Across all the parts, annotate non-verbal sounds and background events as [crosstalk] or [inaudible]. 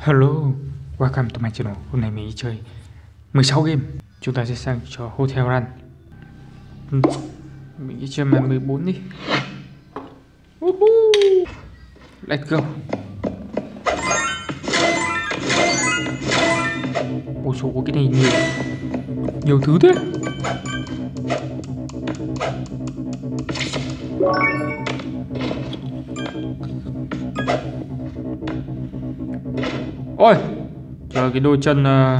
Hello, welcome to my channel. Hôm nay mình đi chơi 16 game. Chúng ta sẽ sang cho Hotel Run. Ừ, mình đi chơi màn 14 đi. Woohoo! Let's go. Ôi số cái này nhiều Nhiều thứ thế Ôi Trời cái đôi chân ờ,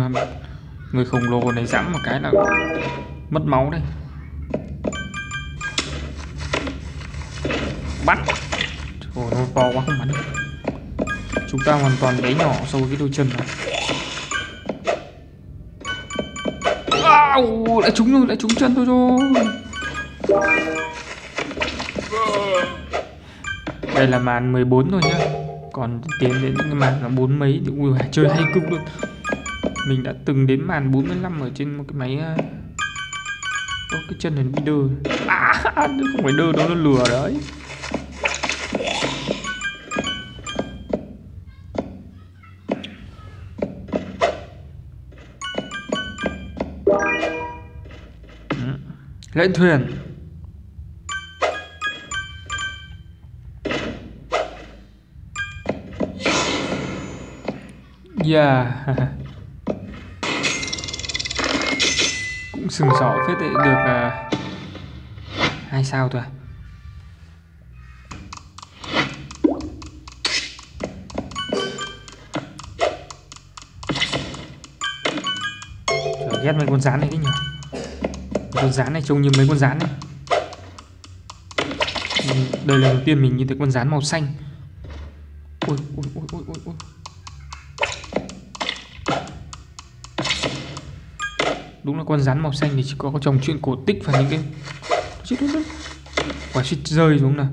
Người khổng lồ này giẫm một cái là Mất máu đây Bắt. Trời nó to quá không bắn. Chúng ta hoàn toàn bé nhỏ so với cái đôi chân này. Au, lại trúng rồi, lại trúng chân tôi rồi. Đây là màn 14 rồi nhá. Còn tiến đến cái màn là bốn mấy. Thì ui chơi hay cực luôn. Mình đã từng đến màn 45 ở trên một cái máy ờ, có cái chân này nó bị đơ. À, không phải đơ, đâu nó lừa đấy. Ừ. Lên thuyền. Yeah Cũng sừng sỏ phết đấy Được uh, hai sao thôi. Trời, ghét mấy con rán này đấy nhỉ? Con rán này trông như mấy con rán này đây là đầu tiên mình nhìn thấy con rán màu xanh. Ui ui ui ui ui ui con rắn màu xanh thì chỉ có trong chuyện cổ tích và những cái chết chết quả suýt rơi xuống nào.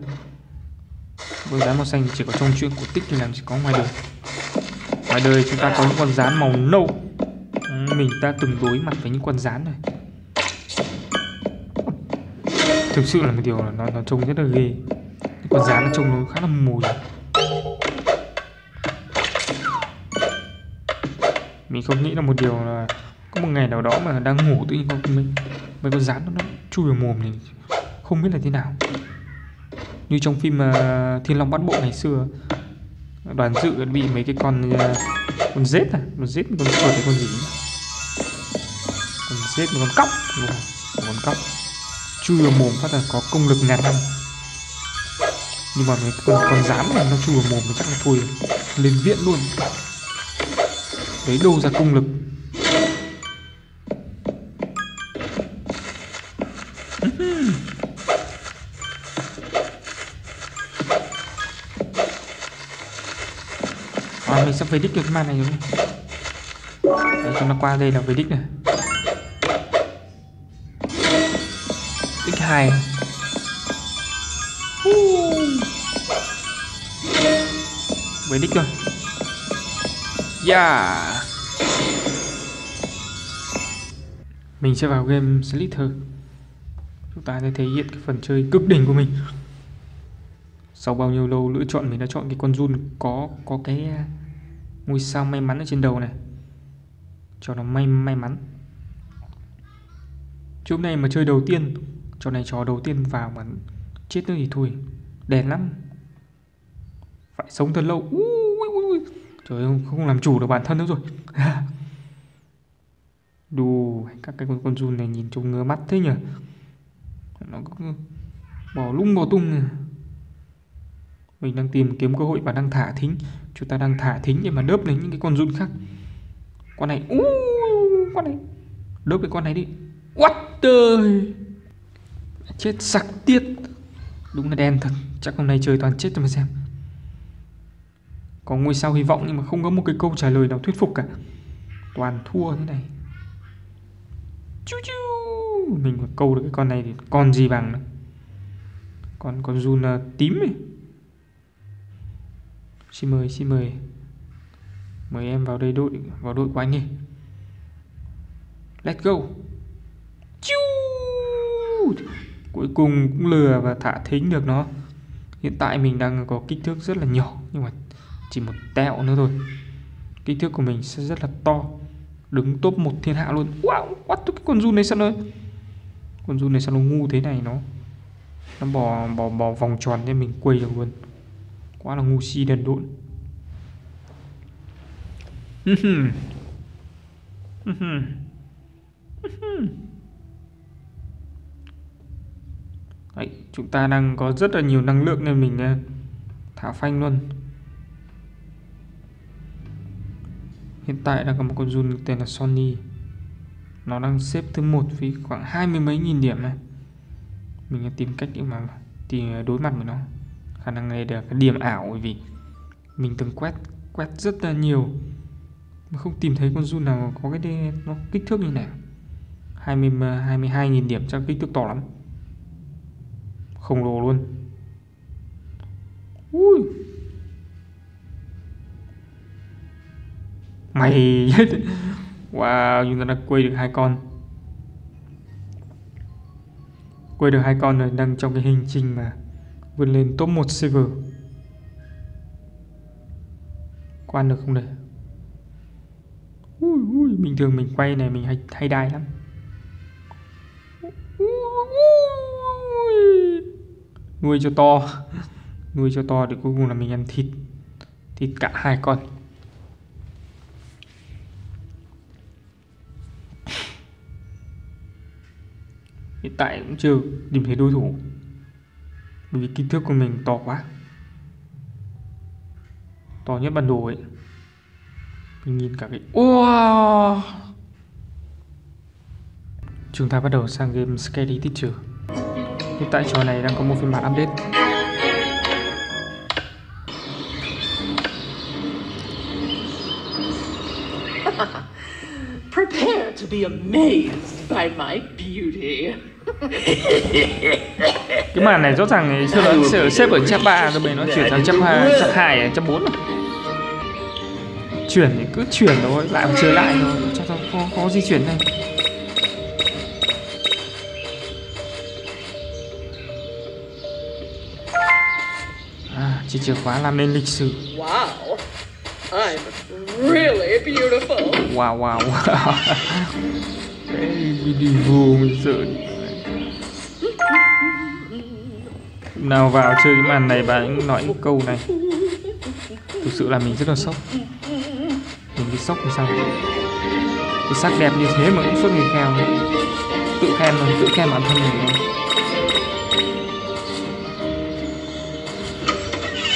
Con rắn màu xanh chỉ có trong chuyện cổ tích thì làm chỉ có ngoài đời. Ngoài đời chúng ta có những con rắn màu nâu. Mình ta từng đối mặt với những con rắn này. Thực sự là một điều là nó, nó trông rất là ghê. Con rắn nó trông nó khá là mùi mình không nghĩ là một điều là có một ngày nào đó mà đang ngủ tự nhiên có mình mấy con rắn nó, nó chui vào mồm thì không biết là thế nào. Như trong phim uh, Thiên Long Bát Bộ ngày xưa đoàn dự bị mấy cái con uh, con rết à? Con rết con chuột hay con gì con rết một con cóc. Một con cóc. Chui vào mồm phát là có công lực ngàn năm. Nhưng mà mấy con con dám này nó chui vào mồm nó chắc là thôi lên viện luôn. Đấy đâu ra công lực? Sắp về đích được cái màn này rồi. Đấy chúng ta qua đây là về đích này. Đích hai. Về đích rồi. Yeah. Mình sẽ vào game Slither. Chúng ta sẽ thể hiện cái phần chơi cực đỉnh của mình. Sau bao nhiêu lâu lựa chọn mình đã chọn cái con run có có cái ngôi sao may mắn ở trên đầu này. Cho nó may may mắn. Chỗ này mà chơi đầu tiên Trò này trò đầu tiên vào mà chết nữa thì thôi Đèn lắm. Phải sống thật lâu. Ui, ui, ui. Trời ơi không làm chủ được bản thân nữa rồi. [laughs] Đù Các cái con con run này nhìn trông ngứa mắt thế nhỉ. Nó cứ bỏ lung bỏ tung. Mình đang tìm kiếm cơ hội và đang thả thính. Chúng ta đang thả thính để mà đớp lên những cái con run khác. Con này uh, Con này. Đớp cái con này đi. What the? Chết sặc tiết. Đúng là đen thật. Chắc hôm nay chơi toàn chết cho mà xem. Có ngôi sao hy vọng nhưng mà không có một cái câu trả lời nào thuyết phục cả. Toàn thua thế này. Chú chú Mình mà câu được cái con này thì con gì bằng nữa? Con con run ờ, tím này Xin mời xin mời Mời em vào đây đội, Vào đội của anh đi Let's go. Cuối cùng cũng lừa và thả thính được nó. Hiện tại mình đang có kích thước rất là nhỏ, nhưng mà chỉ một tẹo nữa thôi. Kích thước của mình sẽ rất là to. Đứng top một thiên hạ luôn. Wow, what cái con run này sao nó con run này sao nó ngu thế này nó? Nó bò bò bò vòng tròn nên mình quay được luôn quá là ngu si đần độn. Đấy, chúng ta đang có rất là nhiều năng lượng nên mình à, thả phanh luôn. Hiện tại đang có một con run tên là Sony. Nó đang xếp thứ một với khoảng hai mươi mấy nghìn điểm này. Mình tìm cách để mà tìm à, đối mặt với nó. Khả năng này là cái điểm ảo bởi vì Mình từng quét quét rất là nhiều mà không tìm thấy con run nào có cái đê, nó kích thước như này. 20 22.000 điểm chắc kích thước to lắm. Khổng lồ luôn. Ui. Mày. [laughs] Wow chúng ta đã quay được hai con. Quay được hai con rồi đang trong cái hành trình mà vươn lên top 1 server. Quan được không đây? Ui, ui, bình thường mình quay này mình hay, hay đai lắm. Nuôi cho to. [laughs] Nuôi cho to để cuối cùng là mình ăn thịt. Thịt cả hai con. Hiện tại cũng chưa tìm thấy đối thủ bởi vì kích thước của mình to quá to nhất bản đồ ấy mình nhìn cả cái wow. chúng ta bắt đầu sang game Scary Teacher hiện tại trò này đang có một phiên bản update [laughs] Prepare to be amazed by my beauty. [laughs] cái màn này rõ ràng xưa nó sẽ xếp ở chap 3 rồi bây nó chuyển sang chap 2, chap 2, chap 4 chuyển thì cứ chuyển thôi lại chơi lại thôi. Cho nó khó, khó di chuyển này à chỉ chìa khóa làm nên lịch sử. Wow, I'm really beautiful. wow wow wow. [laughs] Video mình sợ nào vào chơi cái màn này bà ấy nói những câu này. Thực sự là mình rất là sốc. Mình bị sốc thì sao? Cái sắc đẹp như thế mà cũng suốt ngày khen tự khen rồi tự khen bản thân mình thôi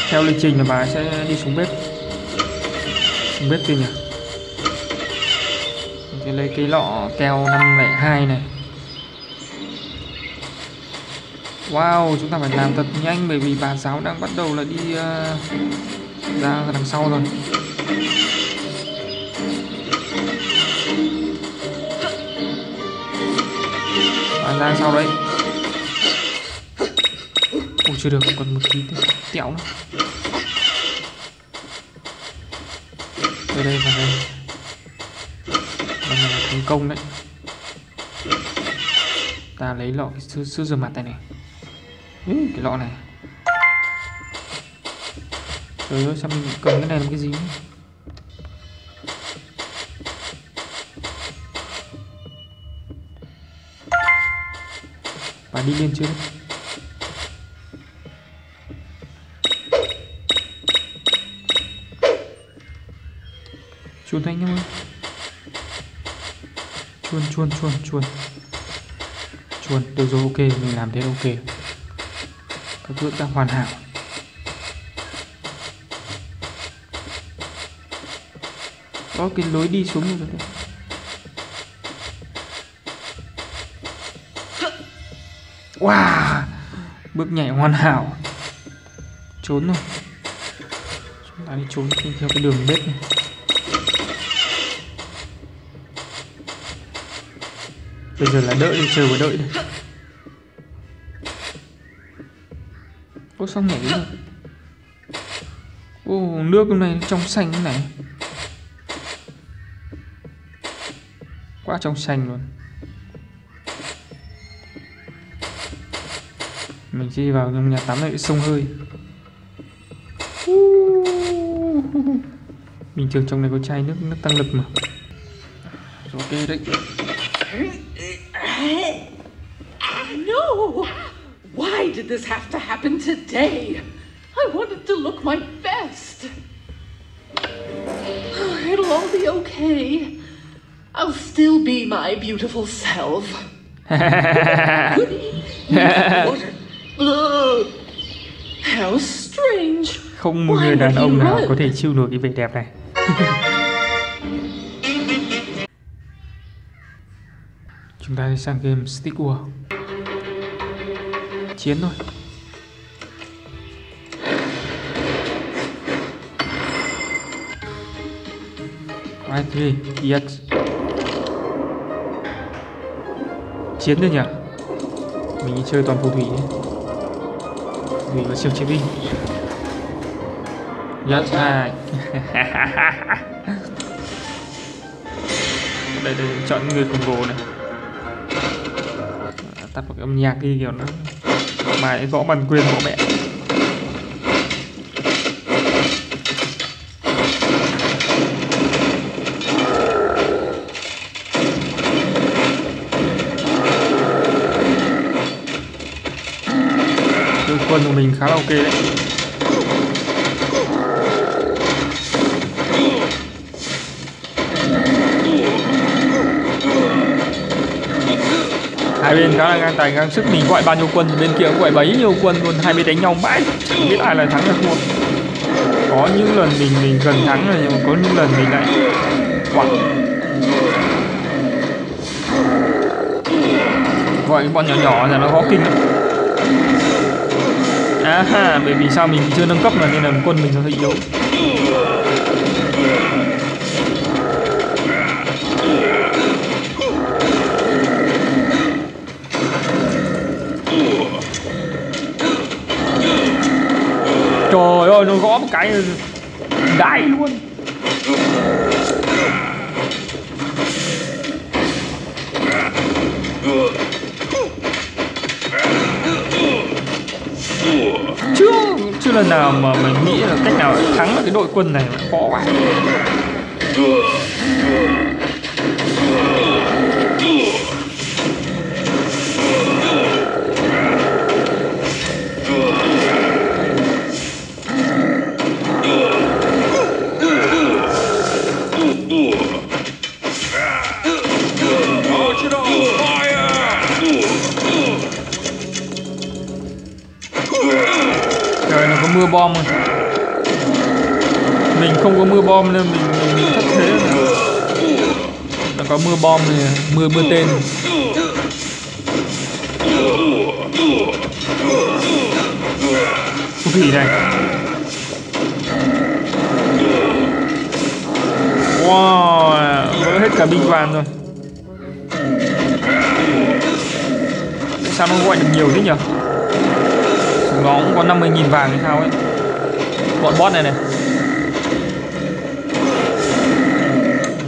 theo lịch trình là bà sẽ đi xuống bếp. Xuống bếp kia nhỉ? Mình lấy cái lọ keo 502 này. Wow, chúng ta phải làm thật nhanh bởi vì bà giáo đang bắt đầu là đi uh, ra đằng sau rồi. Bà ra sau đấy. Ủa chưa được, còn một tí nữa. Tẹo nữa. Đây đây và đây. Đây là thành công đấy. Ta lấy lọ sữa rửa mặt này này. Ừ, cái lọ này. Trời ơi sao mình cầm cái này làm cái gì? Và đi lên chưa đấy Chuồn thanh em ơi Chuồn chuồn chuồn chuồn. Chuồn được rồi ok mình làm thế ok. Các bước đã hoàn hảo. Có cái lối đi xuống rồi đây wow! Bước nhảy hoàn hảo. Trốn rồi. Chúng ta đi trốn theo cái đường bếp này. Bây giờ là đợi đi chờ và đợi đây. Xong đi rồi ô nước này trong xanh thế này. Quá trong xanh luôn. Mình đi vào trong nhà tắm lại sông hơi. Bình thường trong này có chai nước nước tăng lực mà. Rồi, ok đấy. No! Why did this have to happen today? I wanted to look my best. It'll all be okay. I'll still be my beautiful self. [laughs] How strange. không một người đàn ông nào có thể chịu nổi cái vẻ đẹp này chúng ta đi sang game stick war chiến thôi i3 EX Chiến thôi nhỉ? Mình đi chơi toàn phù thủy ấy. Phù thủy và siêu chiến binh Yes, à. [laughs] đây đây chọn người khổng lồ này. À, tắt một cái âm nhạc đi kiểu nó. Bài gõ bàn quyền của mẹ đội quân của mình khá là ok đấy. Hai bên khá là ngang tài, ngang sức. Mình gọi bao nhiêu quân bên kia cũng gọi bấy nhiêu quân luôn. Hai bên đánh nhau mãi, chẳng biết ai là thắng được thua có những lần mình mình gần thắng rồi, nhưng mà có những lần mình lại quẳng gọi bọn nhỏ nhỏ là nó khó kinh lắm à bởi vì sao mình chưa nâng cấp mà nên là quân mình nó hơi yếu Trời ơi, nó gõ một cái đái luôn Good. Chưa lần nào mà mình nghĩ là cách nào thắng được cái đội quân này. Mà khó quá. Không có mưa bom nên mình mình, mình thất thế. Nó có mưa bom thì mưa mưa tên. Phù thủy này. Wow Vỡ hết cả binh đoàn rồi. Sao nó gọi được nhiều thế nhỉ? Nó cũng có 50.000 vàng hay sao ấy. Bọn boss này này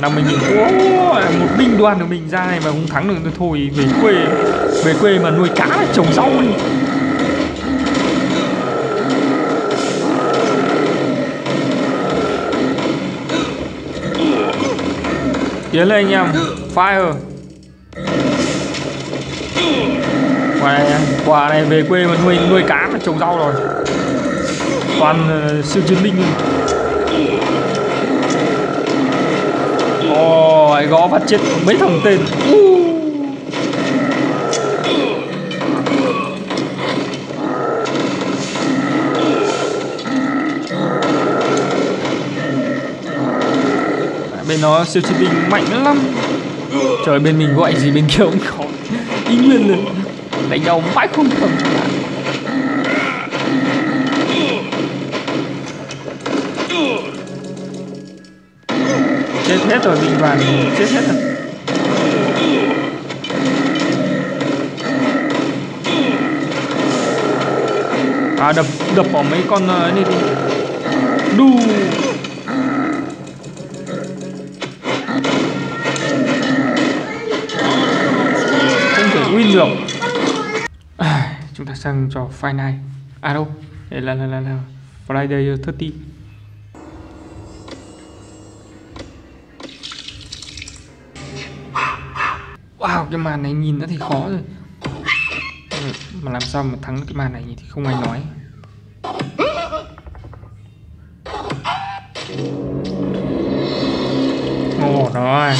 50 nghìn. Một binh đoàn của mình ra này mà không thắng được thôi về quê về quê mà nuôi cá trồng rau đi tiến lên anh em fire. Quả này quả này về quê mà nuôi nuôi cá mà trồng rau rồi. Toàn uh, siêu chiến binh luôn oh, gõ phát chết mấy thằng tên. Uh. bên nó siêu chiến binh mạnh lắm. Trời bên mình gọi gì bên kia cũng có y nguyên luôn đánh nhau mãi không thầm. Hết rồi bị đoàn chết hết rồi. À đập đập vào mấy con ờ, ấy đi đi. Đu. Không thể win được à, chúng ta sang trò final. À đâu? Đây là là là, là. Friday 30 cái màn này nhìn nó thì khó rồi. Mà làm sao mà thắng cái màn này thì không ai nói. Ồ, rồi.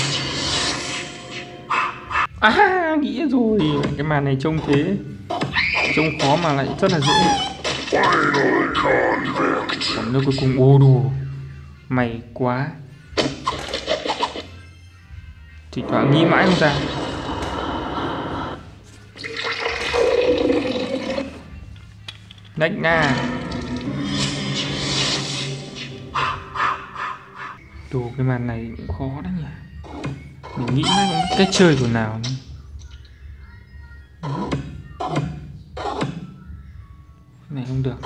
À nghĩ rồi. Cái màn này trông thế. Trông khó mà lại rất là dễ. Còn nước cuối cùng, ô, đồ. Mày quá. Thì thoảng nghĩ mãi không ra. Nách nga, Đồ cái màn này cũng khó đấy nhỉ. Mình nghĩ nó cũng cách chơi của nào nữa. Cái này không được.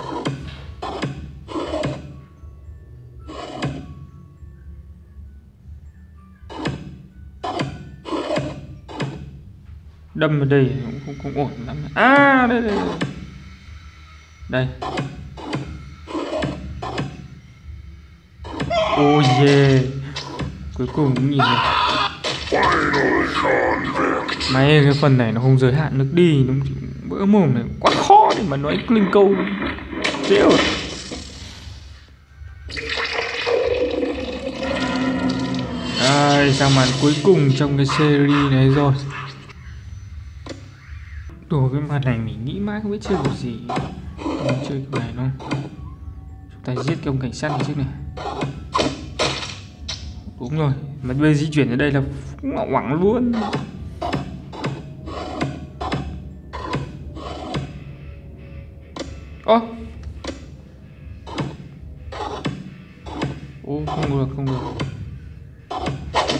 Đâm vào đây cũng cũng, cũng ổn lắm. À đây đây đây đây. Oh yeah cuối cùng cũng nhìn được. Cái phần này nó không giới hạn nước đi nó bữa mồm này quá khó để mà nói linh câu. Dễ rồi. Đây, sang màn cuối cùng trong cái series này rồi. Đồ cái màn này mình nghĩ mãi không biết chơi kiểu gì. Không chơi kiểu này luôn Chúng ta giết cái ông cảnh sát này trước này. Đúng rồi, Mà bây di chuyển ở đây là ngọ quẳng luôn. Ô! Ô, không được không được.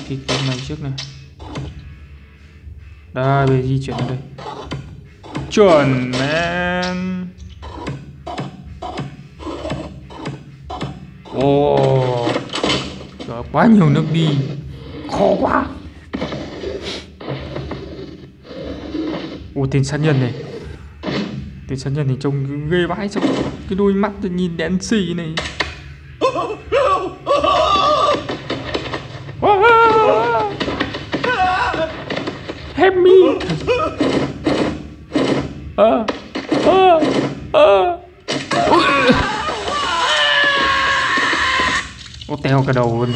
Thì cái này trước này. Đây, bây di chuyển ở đây. Chuẩn, man. Ồ. Trời quá nhiều nước đi. Khó quá. Ồ tên sát nhân này. Tên sát nhân này trông ghê vãi sao Cái đôi mắt nhìn đen xì này. Help me ơ Teo cả đầu luôn.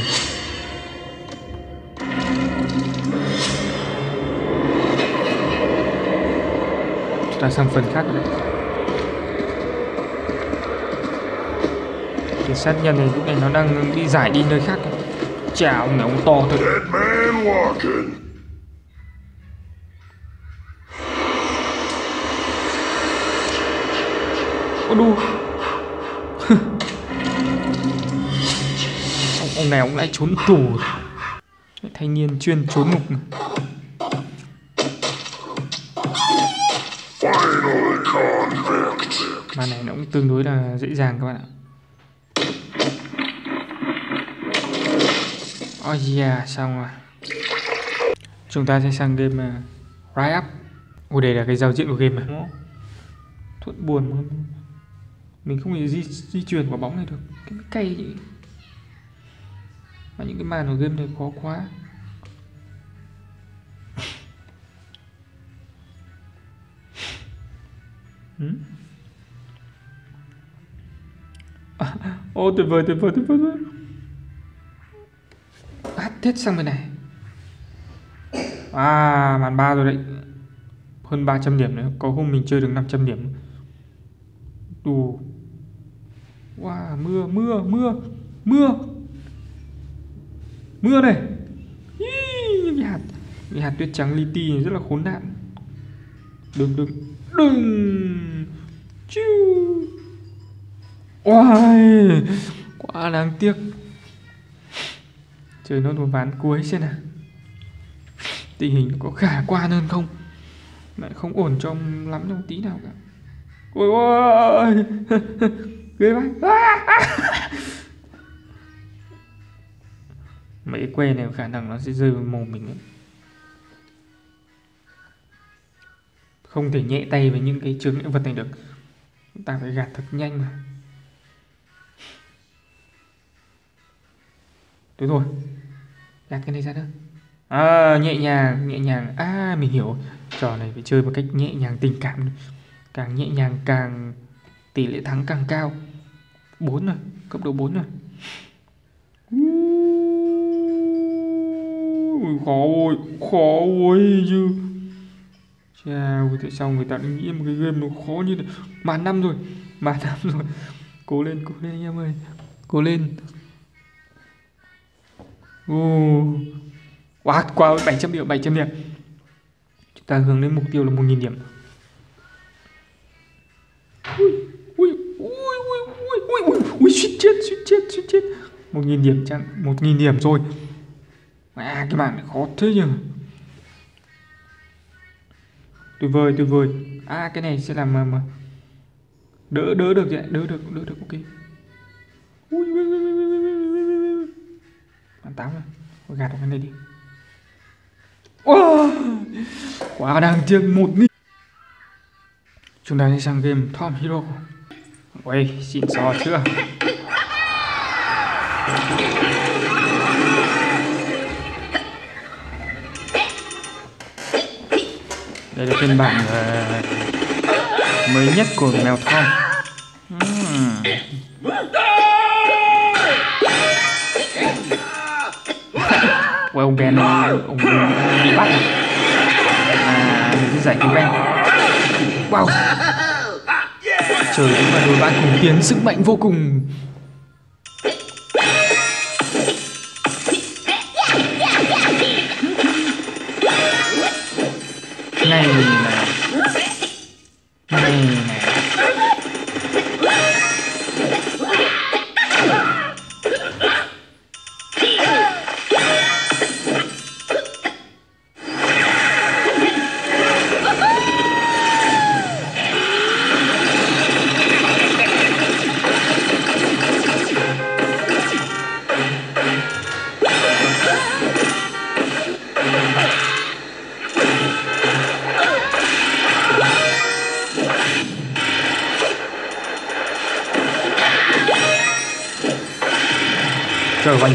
Chúng ta sang phần khác rồi đấy Cái sát nhân này lúc này nó đang đi giải đi nơi khác Chả ông này ông to thật. Walking. Ô đu ông, này ông lại trốn tù Thanh niên chuyên trốn ngục này. Màn này nó cũng tương đối là dễ dàng các bạn ạ. Oh yeah, xong rồi. Chúng ta sẽ sang game uh, Rise Up. Ồ đây là cái giao diện của game mà. Thuận buồn mà. Mình không thể di, di chuyển quả bóng này được. Cái cay mà những cái màn của game này khó quá. Hmm? Ô tuyệt vời tuyệt vời tuyệt vời. Hát hết sang bên này. À màn 3 rồi đấy. Hơn 300 điểm nữa. Có hôm mình chơi được 500 điểm. Đủ Wow mưa mưa mưa Mưa Mưa này. Những cái hạt Những hạt tuyết trắng li ti này rất là khốn nạn. Đừng đừng Đừng. Chiu Oai Quá đáng tiếc. Trời nó một ván cuối xem nào. Tình hình có khả quan hơn không? Lại không ổn trong lắm trong tí nào cả. Ôi ôi Ghê [laughs] vậy? [laughs] Mấy cái que này khả năng nó sẽ rơi vào mồm mình ấy. Không thể nhẹ tay với những cái chướng ngại vật này được. Chúng ta phải gạt thật nhanh mà. Thế rồi Gạt cái này ra nữa à, nhẹ nhàng nhẹ nhàng. À mình hiểu. Trò này phải chơi một cách nhẹ nhàng tình cảm. Càng nhẹ nhàng càng tỷ lệ thắng càng cao. 4 rồi cấp độ 4 rồi. Ui, khó ôi khó ôi chứ. Chào tại sao người ta đã nghĩ một cái game nó khó như thế? Mà năm rồi mà [laughs] năm rồi. Cố lên cố lên anh em ơi cố lên. Ồ. quá quá 700 điểm 700 điểm. Chúng ta hướng đến mục tiêu là 1.000 điểm. Ui ui ui ui ui ui ui suýt chết suýt chết suýt chết. 1.000 điểm chẳng 1.000 điểm rồi à cái bạn này khó thế nhỉ tuyệt vời tuyệt vời. À cái này sẽ làm mà, mà. Đỡ đỡ được vậy đỡ được đỡ được ok. Ui ui ui ui ui ui bạn tám rồi. Thôi gạt cái này đi. Wow. quá đáng tiếc một nghìn chúng ta đi sang game Tom Hero. Quay xin xò chưa? Đây là phiên bản uh, mới nhất của mèo thon uhm. Ôi, ông Ben ông, ông, bị bắt à? mình cứ giải cứu Ben wow trời đúng là đôi bạn cùng tiến sức mạnh vô cùng này này này [laughs]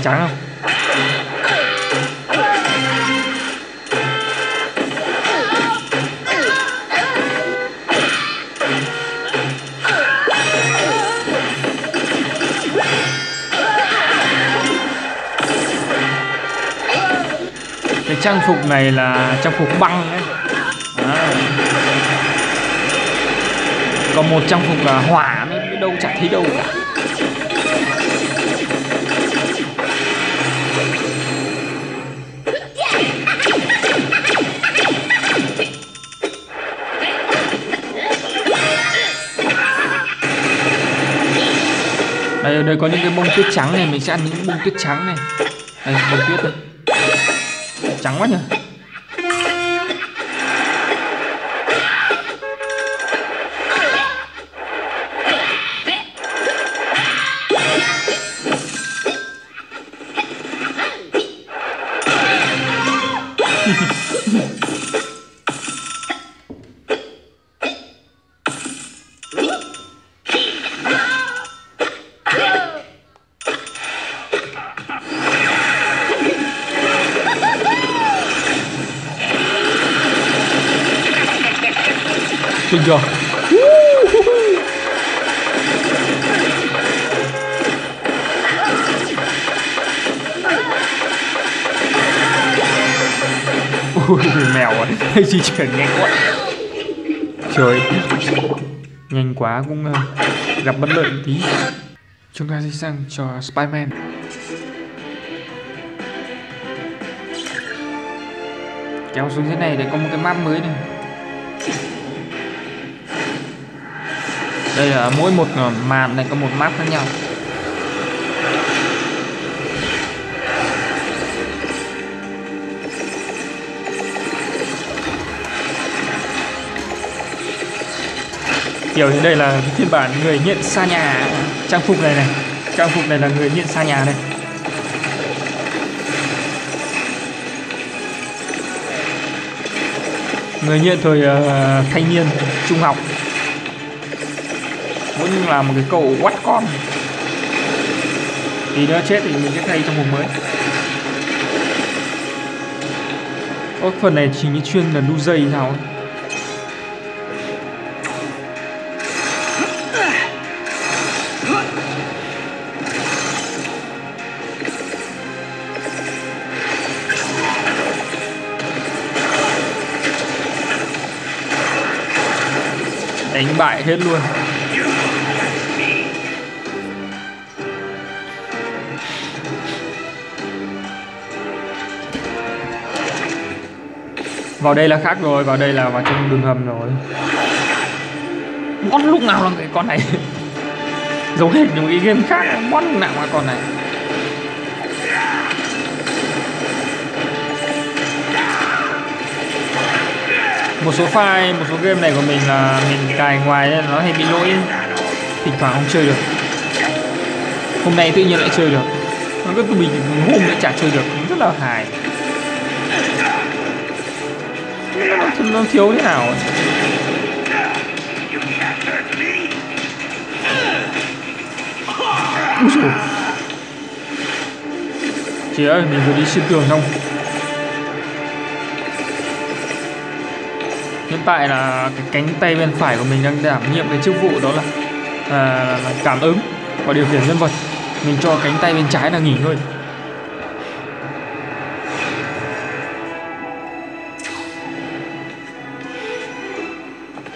trắng không? Cái trang phục này là trang phục băng đấy. À. còn một trang phục là hỏa mới đâu chả thấy đâu cả. Đây đây có những cái bông tuyết trắng này mình sẽ ăn những bông tuyết trắng này. Đây bông tuyết này, trắng quá nhỉ? Ui, [laughs] mèo à, di chuyển nhanh quá. Trời. Nhanh quá cũng uh, gặp bất lợi một tí. Chúng ta sẽ sang cho Spiderman. Kéo xuống thế này để có một cái map mới này. Đây là mỗi một ờ, màn này có một map khác nhau. Kiểu như đây là phiên bản người nghiện xa nhà trang phục này này. Trang phục này là người nghiện xa nhà này. Người nghiện thời uh, thanh niên trung học. Muốn làm một cái cậu quắt con. Thì nó chết thì mình sẽ thay trong vùng mới. Có phần này chỉ như chuyên là đu dây nào ấy. Đánh bại hết luôn. Vào đây là khác rồi, vào đây là vào trong đường hầm rồi. Bot lúc nào là cái con này? [laughs] Giống hệt những cái game khác bot lúc nào là con này? Một số file một số game này của mình là mình cài ngoài nên nó hay bị lỗi thỉnh thoảng không chơi được hôm nay tự nhiên lại chơi được nó cứ tụi mình hôm lại chả chơi được rất là hài nó, nó thiếu thế nào ấy. Úi dồi. Chị ơi, mình vừa đi xuyên tường không? Hiện tại là cái cánh tay bên phải của mình đang đảm nhiệm cái chức vụ đó là, à, là cảm ứng và điều khiển nhân vật. Mình cho cánh tay bên trái là nghỉ ngơi.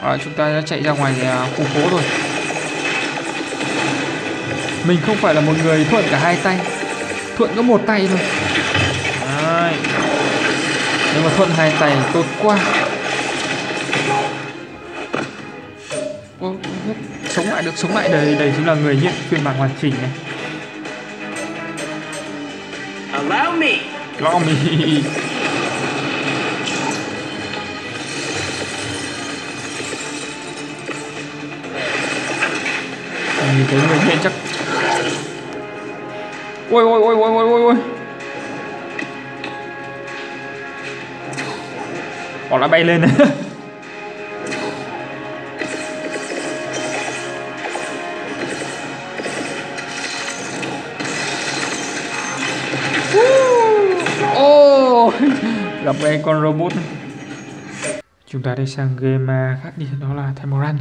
à, chúng ta đã chạy ra ngoài à, khu phố rồi mình không phải là một người thuận cả hai tay thuận có một tay thôi Đấy. nhưng mà thuận hai tay tốt quá sống lại đây đây chính là người hiện phiên bản hoàn chỉnh này. Allow me. lo mi nhìn thấy người hiện chắc ôi ôi ôi ôi ôi ôi. Ôi bỏ lại bay lên [laughs] [laughs] gặp cái con robot. Chúng ta đi sang game à, khác đi đó là temoran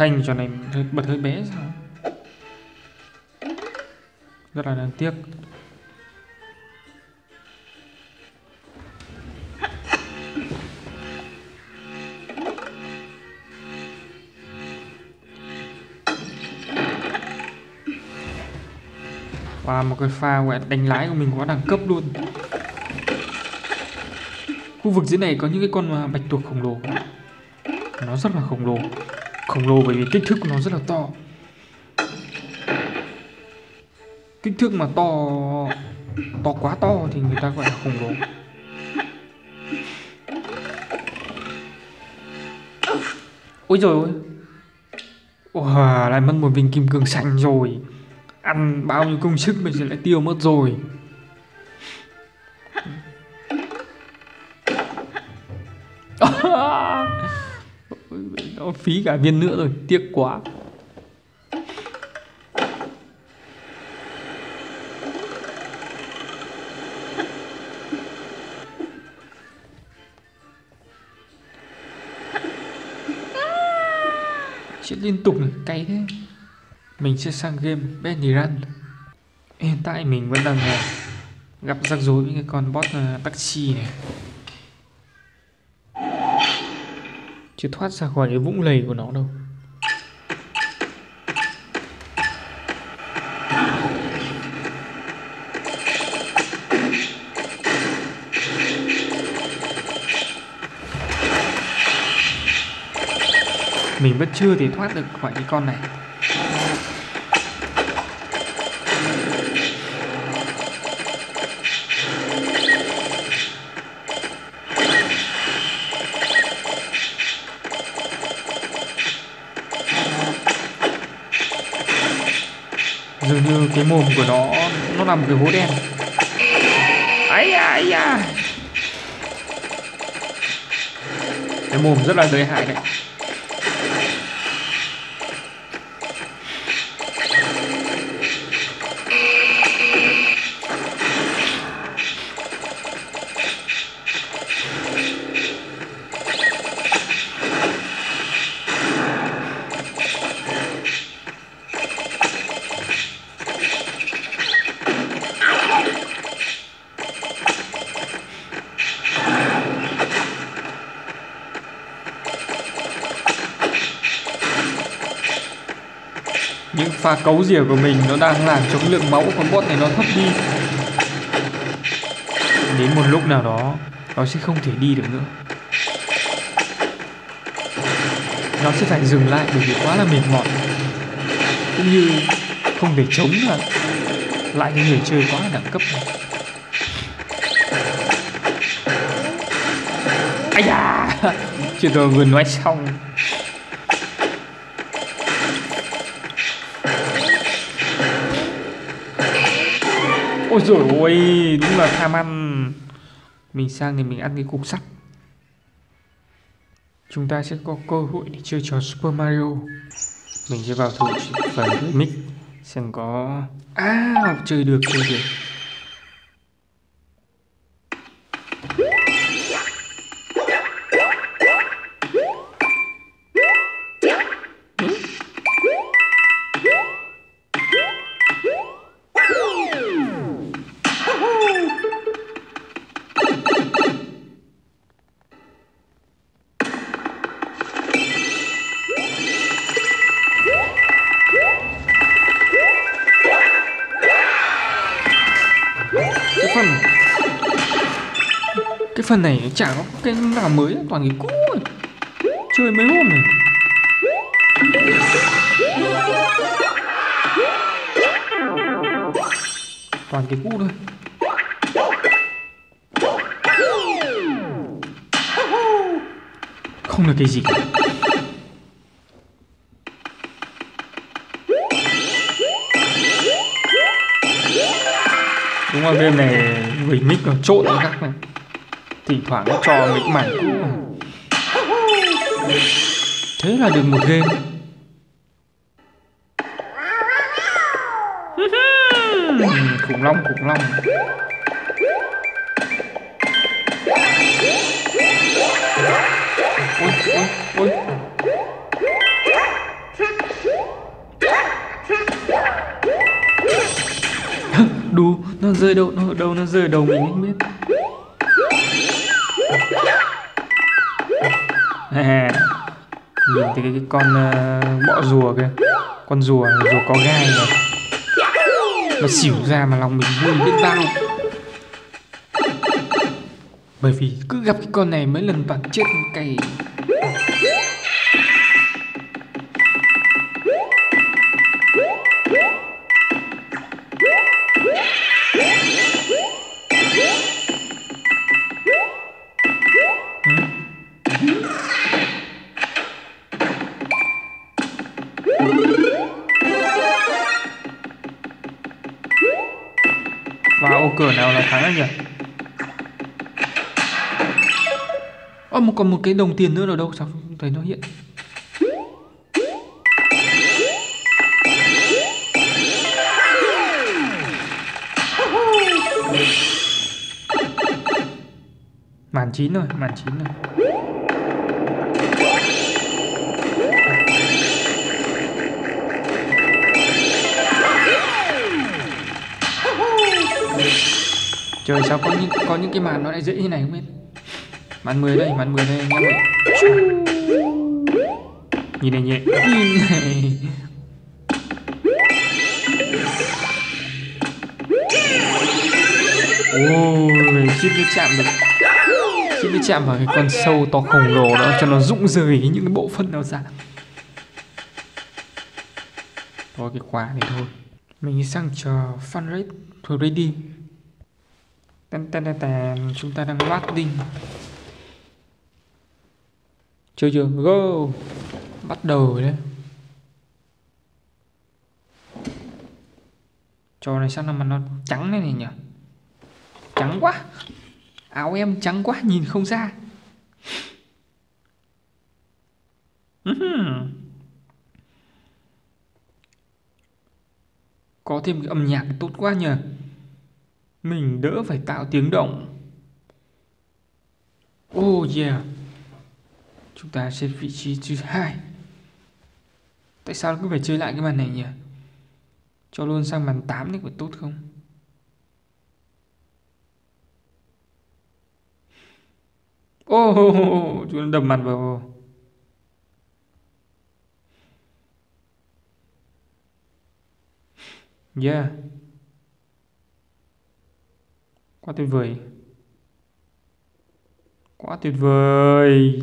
thanh trò này hơi- bật hơi bé sao? Rất là đáng tiếc. Và một cái pha gọi đánh lái của mình quá đẳng cấp luôn. Khu vực dưới này có những cái con bạch tuộc khổng lồ. Nó rất là khổng lồ khổng lồ bởi vì kích thước của nó rất là to. Kích thước mà to to quá to thì người ta gọi là khổng lồ. Ôi rồi ôi wow, lại mất một viên kim cương xanh rồi. Ăn bao nhiêu công sức mình sẽ lại tiêu mất rồi. [laughs] À nó phí cả viên nữa rồi, tiếc quá. Chết liên tục này cay thế. Mình sẽ sang game Benny Run hiện tại mình vẫn đang à, gặp rắc rối với cái con boss à, taxi này. Chưa thoát ra khỏi cái vũng lầy của nó đâu. Mình vẫn chưa thể thoát được khỏi cái con này. Là một cái hố đen. Ấy da ấy da. Cái mồm rất là lợi hại đấy. Pha cấu rỉa của mình nó đang làm cho cái lượng máu của con bot này nó thấp đi. Đến một lúc nào đó, nó sẽ không thể đi được nữa. Nó sẽ phải dừng lại bởi vì quá là mệt mỏi. Cũng như không thể chống lại lại cái người chơi quá là đẳng cấp này. Ai da! [laughs] Chưa tôi vừa nói xong. Ôi dồi ôi đúng là tham ăn. Mình sang thì mình ăn cái cục sắt. Chúng ta sẽ có cơ hội để chơi trò Super Mario. Mình sẽ vào thử phần remix xem có à chơi được chơi được. Phần. Cái phần này chả có cái nào mới, toàn cái cũ ấy. chơi mấy hôm rồi. Toàn cái cũ thôi. Không được cái gì cả. Là game này mic nó trộn nó khác này. Thỉnh thoảng nó cho mấy cái mảng cũ thế là được một game. [laughs] Khủng long khủng long rơi đâu nó ở đâu nó rơi đầu mình không biết. À, nhìn thấy cái, cái con uh, bọ rùa kìa. Con rùa rùa có gai này nó xỉu ra mà lòng mình vui biết bao. Bởi vì cứ gặp cái con này mấy lần toàn chết cày anh nhỉ Ơ, một còn một cái đồng tiền nữa ở đâu? Sao không thấy nó hiện? Màn chín rồi màn chín rồi trời, sao có những có những cái màn nó lại dễ như này không biết? Màn 10 đây, màn 10 đây anh em ơi nhìn này nhẹ. Nhìn này. Ôi, chip nó chạm được. Chip nó chạm vào cái con sâu to khổng lồ đó cho nó rụng rời những cái bộ phận nào ra. Thôi, cái khóa này thôi. Mình sang chờ fun thôi đi ready Tên tên tên chúng ta đang loading Chơi chưa? Go. Bắt đầu rồi đấy. Trò này sao mà nó trắng thế này nhỉ? Trắng quá. Áo em trắng quá, nhìn không ra. Có thêm cái âm nhạc tốt quá nhờ. Mình đỡ phải tạo tiếng động. Oh yeah. Chúng ta sẽ vị trí thứ hai. Tại sao cứ phải chơi lại cái màn này nhỉ? Cho luôn sang màn 8 thì có tốt không? Ô oh, chúng nó đập mặt vào. Yeah. Quá tuyệt vời. Quá tuyệt vời.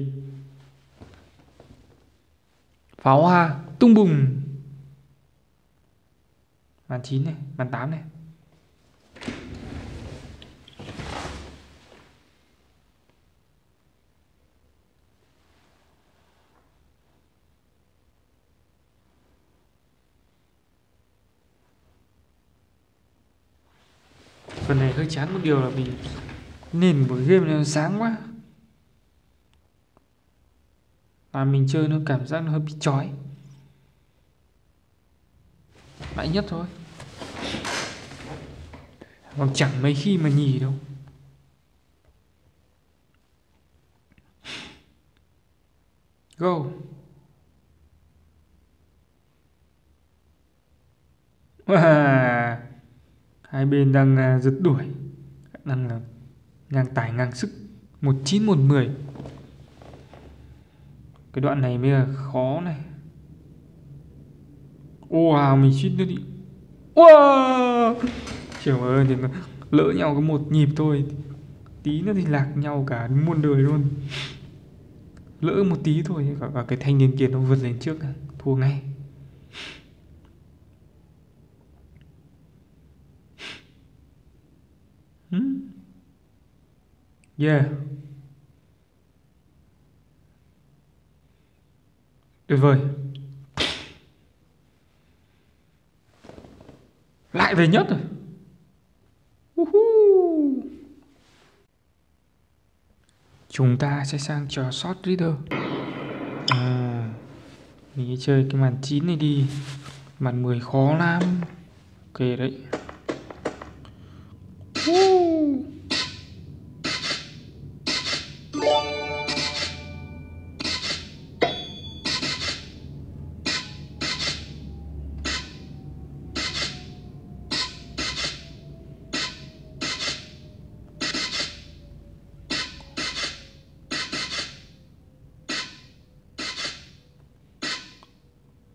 Pháo hoa tung bùng. Màn 9 này, màn 8 này. Phần này hơi chán một điều là mình nền của game này nó sáng quá. Mà mình chơi nó cảm giác nó hơi bị chói. Mãi nhất thôi. Còn chẳng mấy khi mà nhì đâu. Go. Wow hai bên đang à, giật đuổi, đang là ngang tài ngang sức, một chín một mười. Cái đoạn này mới là khó này. Wow à, mình suýt nữa đi. Wow à! trời ơi, thì lỡ nhau có một nhịp thôi. Tí nữa thì lạc nhau cả muôn đời luôn. Lỡ một tí thôi cả và cái thanh niên kia nó vượt lên trước thua ngay. Hmm? Yeah. Tuyệt vời. Lại về nhất rồi. Uh-huh. Chúng ta sẽ sang trò short reader. À, mình chơi cái màn 9 này đi. Màn 10 khó lắm. Ok đấy.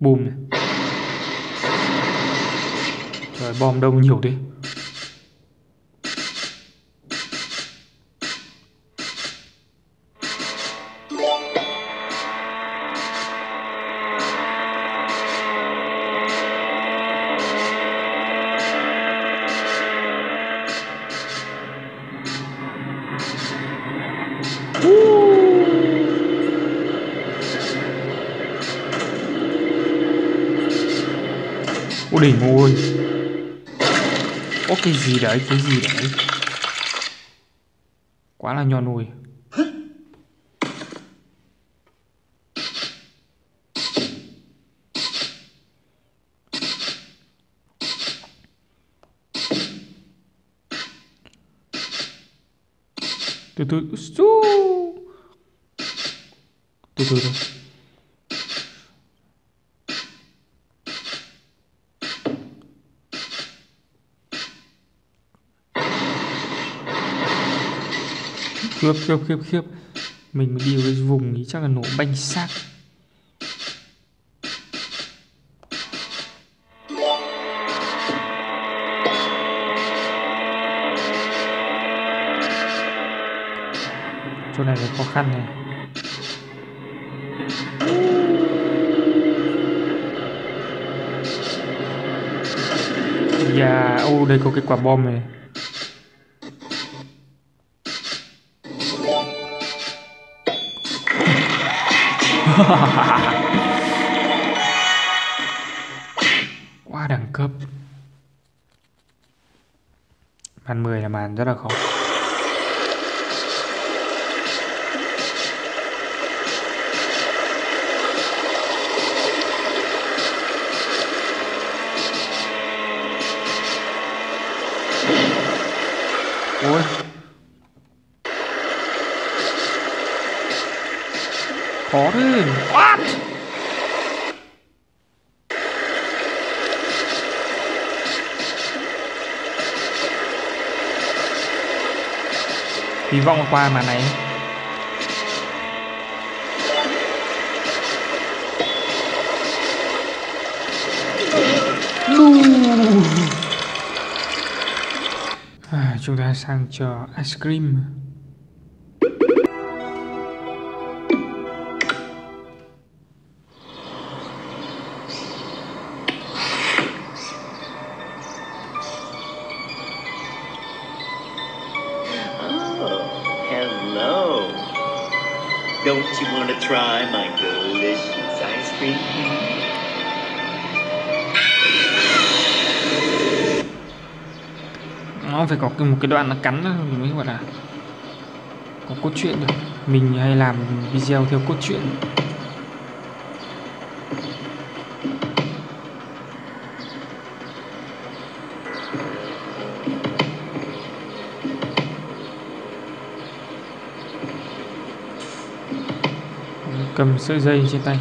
Bùm. Này Trời bom đông nhiều đi Từ từ Su Từ từ thôi khiếp khiếp khiếp khiếp. Mình đi với vùng ý chắc là nổ banh xác. Chỗ này là khó khăn này Dạ, yeah. ô đây có cái quả bom này [laughs] quá đẳng cấp Màn 10 là màn rất là khó. Ôi. Khó thế. What? Hy vọng là qua màn này. À, chúng ta sang cho ice cream. Don't you wanna try my delicious ice cream? Nó phải có một cái đoạn nó cắn mình mới gọi là có cốt truyện được. Mình hay làm video theo cốt truyện. Cầm sợi dây trên tay.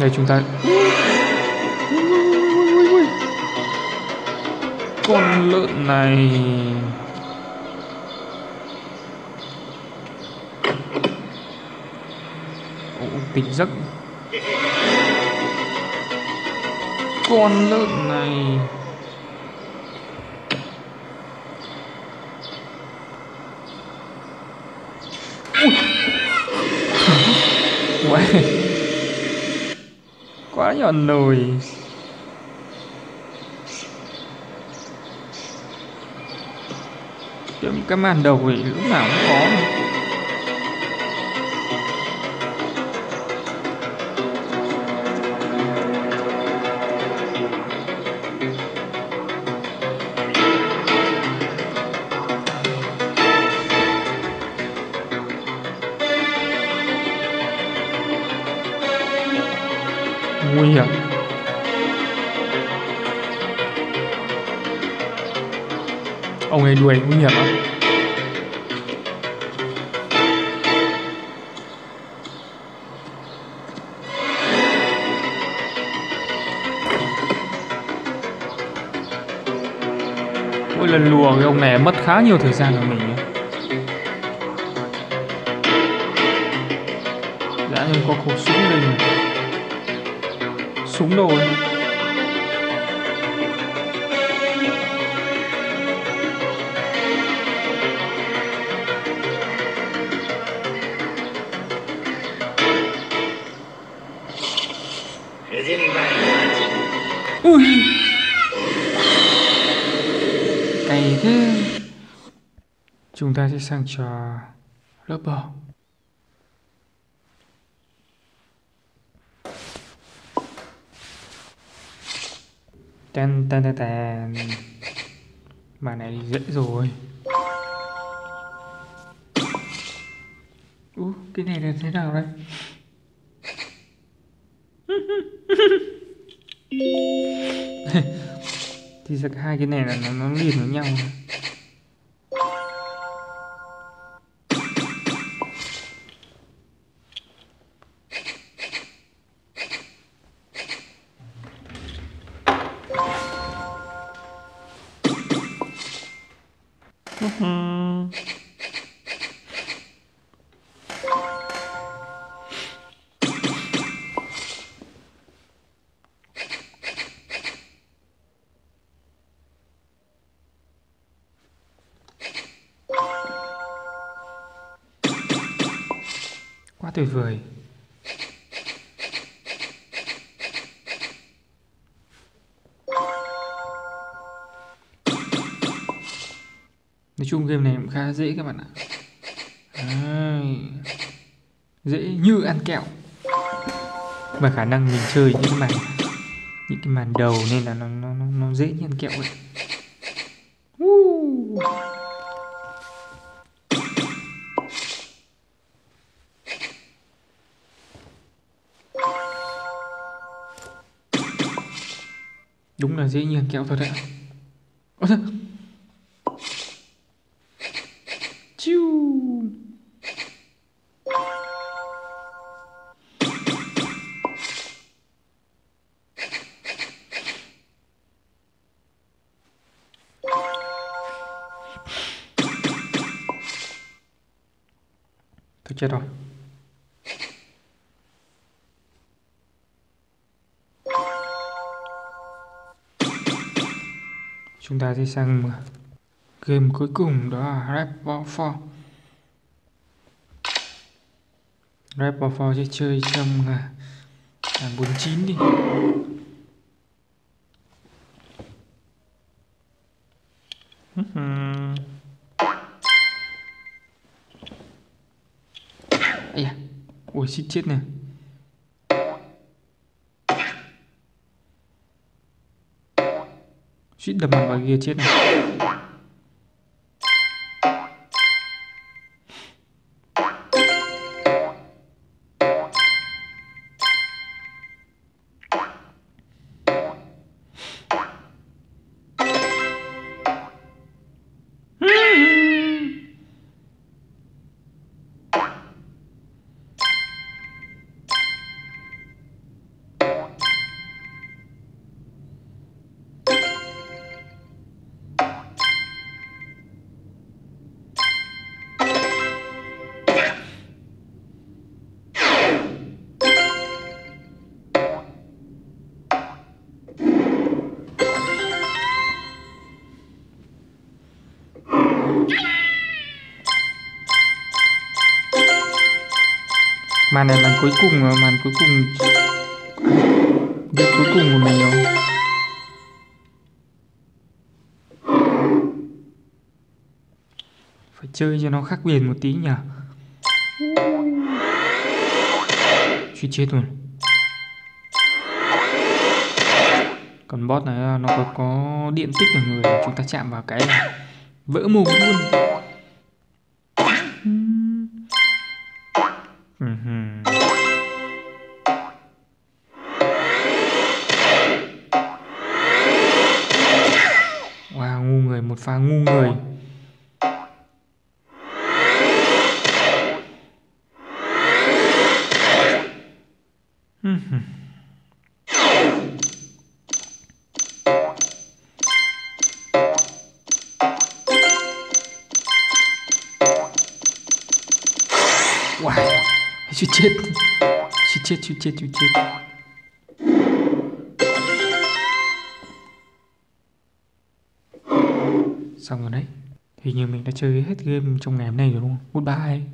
Đây chúng ta con lợn này. Ồ, tỉnh giấc. Con lợn này. [laughs] Quá quá nhỏ nồi. Cái, cái màn đầu thì lúc nào cũng có ông nguy hiểm lắm. Mỗi lần lùa cái ông này mất khá nhiều thời gian của mình đã nhưng có khẩu súng đây này. Súng đâu ấy? Chúng ta sẽ sang trò lớp bò. Tan tan tan tan. Mà này thì dễ rồi. Ú, cái này là thế nào đây? [laughs] thì ra hai cái này là nó, nó liền với nhau dễ các bạn ạ. Đấy. Dễ như ăn kẹo. Và khả năng mình chơi những cái màn Những cái màn đầu nên là nó, nó, nó, nó dễ như ăn kẹo vậy Đúng là dễ như ăn kẹo thật đấy Thôi chết rồi. Chúng ta sẽ sang game cuối cùng đó là Red Ball 4 Red Ball 4 sẽ chơi trong à, 49 đi. Ôi xích chết nè. Suýt đập mặt vào kia chết này màn này màn cuối cùng mà, màn cuối cùng. Biết cuối cùng của mình rồi. Phải chơi cho nó khác biệt một tí nhỉ? Suy chết luôn còn boss này à, nó có có điện tích ở người, chúng ta chạm vào cái là vỡ mồm luôn. Game trong ngày hôm nay rồi đúng không? Goodbye